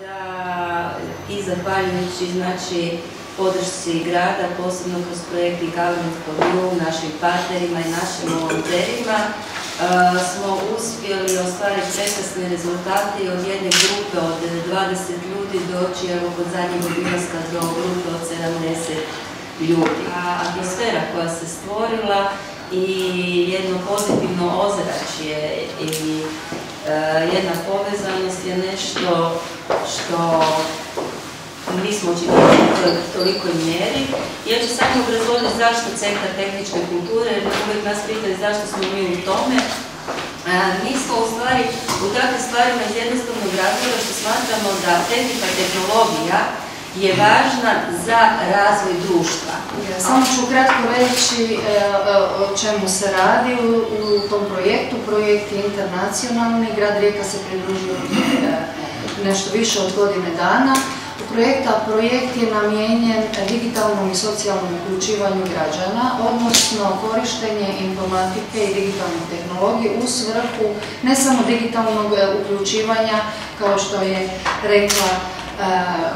da i zahvaljujući znači podršci grada, posebno kroz projekt Government for You, našim partnerima i našim volonterima, e, smo uspjeli ostvariti prekrasne rezultate i od jedne grupe od 20 ljudi doći evo kod zadnjeg obilaska do grupe od 70 ljudi. A atmosfera koja se stvorila i jedno pozitivno ozračje i e, jedna povezanost je nešto što nismo očekivali u tolikoj mjeri. Ja ću samo obrazložiti zašto Centar tehničke kulture, jer uvijek nas pitaju zašto smo mi u tome. mi smo u stvari u takvim stvarima iz jednostavnog razloga što smatramo da tehnika tehnologija je važna za razvoj društva. samo ću kratko reći e, e, o čemu se radi u, tom projektu. Projekt je internacionalni, grad Rijeka se pridružio e, nešto više od godine dana projekta. Projekt je namijenjen digitalnom i socijalnom uključivanju građana, odnosno korištenje informatike i digitalne tehnologije u svrhu ne samo digitalnog e, uključivanja, kao što je rekla e,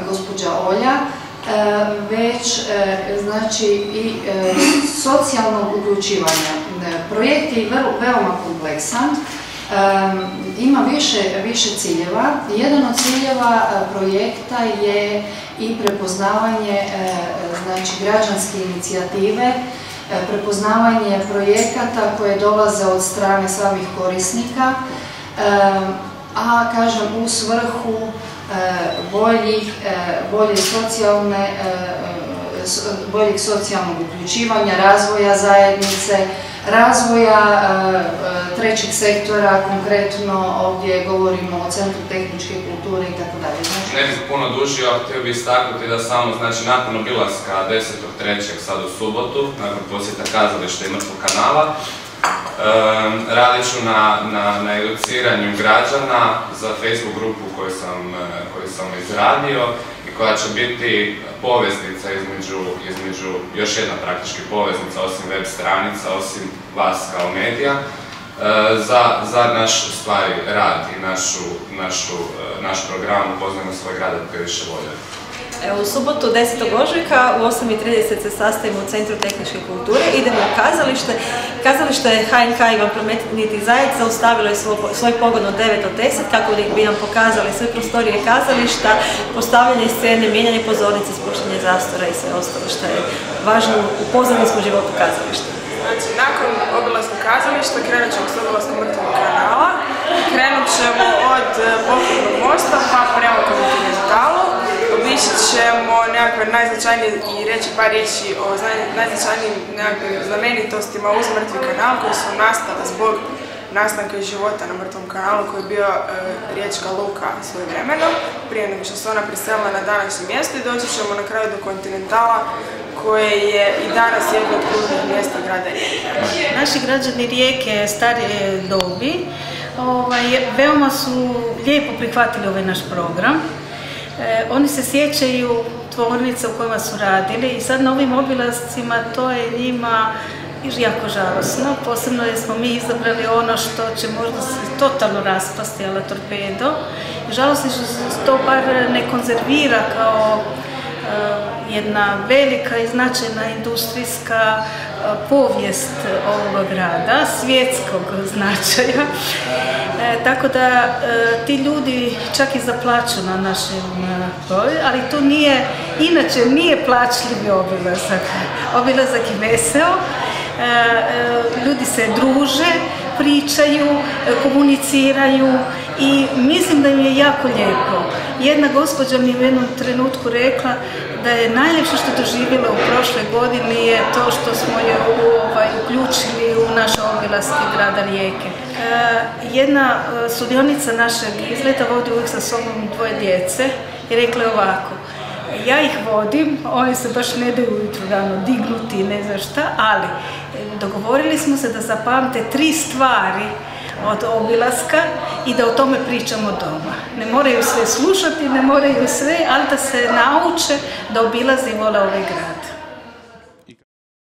gospođa Olja, e, već znači i socijalnog uključivanja. Projekt je veoma kompleksan, ima više, više ciljeva. Jedan od ciljeva e, projekta je i prepoznavanje e, znači, građanske inicijative, e, prepoznavanje projekata koje dolaze od strane samih korisnika, a kažem u svrhu boljih, bolje socijalne boljeg socijalnog uključivanja, razvoja zajednice, razvoja e, e, trećeg sektora, konkretno ovdje govorimo o Centru tehničke kulture i tako. Znači... Ne bih puno dužio, htio bih istaknuti da samo, znači, nakon obilaska 10.3. sad u subotu, nakon posjeta kazališta i mrtvog kanala, radit ću na, educiranju građana za Facebook grupu koju sam, e, izradio koja će biti poveznica između, između, još jedna praktički poveznica osim web stranica, osim vas kao medija, e, za, za naš stvari rad i našu, našu, e, naš program Upoznajmo svoj grad koji više volje. Evo, u subotu 10. ožujka u 8.30 se sastavimo u Centru tehničke kulture, idemo u kazalište. Kazalište HNK Ivan Prometniti Zajec zaustavilo je svoj, pogon od 9 do 10 kako bi nam pokazali sve prostorije kazališta, postavljanje scene, mijenjanje pozornice, spuštanje zastora i sve ostalo što je važno u pozorninskom životu kazališta. Znači, nakon obilaska kazališta krenut ćemo ćemo nekakve najznačajnije i reći par riječi o najznačajnijim nekakvim znamenitostima uz mrtvi kanal koji su nastale zbog nastanka života na mrtvom kanalu koji je bio e, riječka luka svoje vremeno prije nego što se ona priselila na današnje mjesto i doći ćemo na kraju do kontinentala koje je i danas jedno od kulturnih mjesta grada Rijeke. Naši građani Rijeke starije dobi ovaj, veoma su lijepo prihvatili ovaj naš program E, oni se sjećaju tvornica u kojima su radili i sad na ovim obilascima to je njima jako žalosno, posebno jer smo mi izabrali ono što će možda se totalno raspasti, ali torpedo. Žalosno što se to bar ne konzervira kao e, jedna velika i značajna industrijska povijest ovog grada, svjetskog značaja. E, tako da e, ti ljudi čak i zaplaću na našem broju, ali to nije, inače nije plaćljivi obilazak. Obilazak je veseo, e, ljudi se druže, pričaju, komuniciraju i mislim da im je jako lijepo. Jedna gospođa mi u jednom trenutku rekla da je najljepše što je doživjela u prošloj godini je to što smo je ovaj, uključili u naše obilaske grada Rijeke. E, jedna e, sudionica našeg izleta vodi uvijek sa sobom dvoje djece i rekla je ovako ja ih vodim, oni se baš ne daju ujutro rano dignuti, ne znam šta, ali dogovorili smo se da zapamte tri stvari od obilaska i da o tome pričamo doma. Ne moraju sve slušati, ne moraju sve, ali da se nauče da obilazi i vole ovaj grad.